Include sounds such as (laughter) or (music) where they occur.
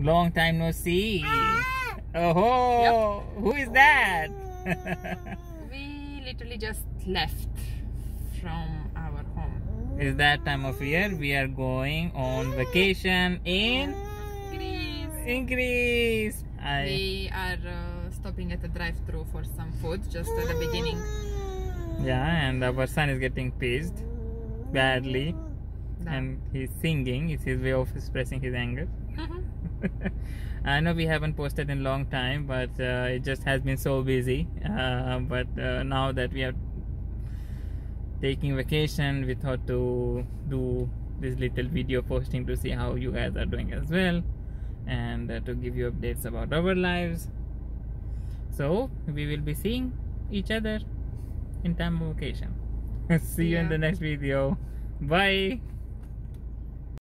Long time no see. Oh, who is that? (laughs) we literally just left from our home. Is that time of year we are going on vacation in Greece. in Greece. I, We are uh, stopping at a drive-through for some food just at the beginning. yeah, and our son is getting pissed badly, and he's singing. It's his way of expressing his anger. I know we haven't posted in a long time, but uh, it just has been so busy. Uh, but uh, now that we are taking vacation, we thought to do this little video posting to see how you guys are doing as well, and uh, to give you updates about our lives. So we will be seeing each other in time of vacation. (laughs) see you in the next video. Bye.